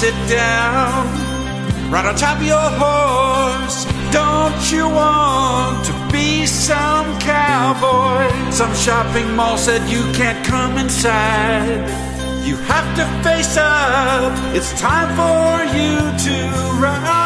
down, right on top of your horse. Don't you want to be some cowboy? Some shopping mall said you can't come inside. You have to face up. It's time for you to ride.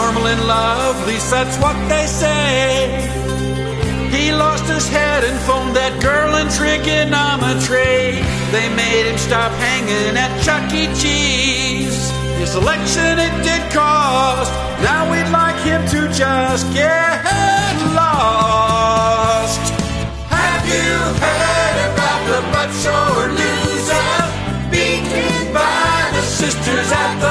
Abnormal in love, at least that's what they say. He lost his head and phoned that girl in trigonometry. They made him stop hanging at Chuck E. Cheese. His election it did cost. Now we'd like him to just get lost. Have you heard about the butt sore loser? Beaten by the sisters at the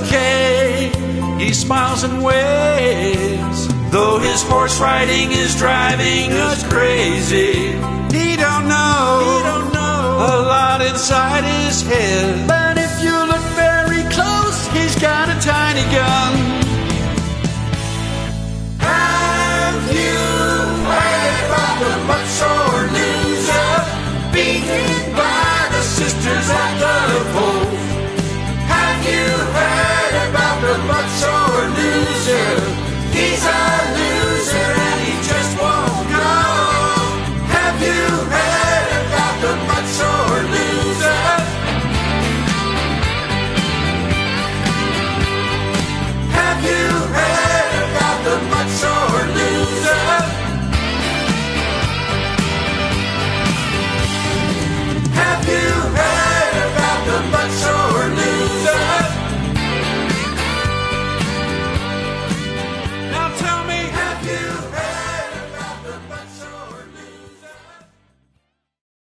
okay, he smiles and waves. Though his horse riding is driving us crazy. He don't know, he don't know a lot inside his head.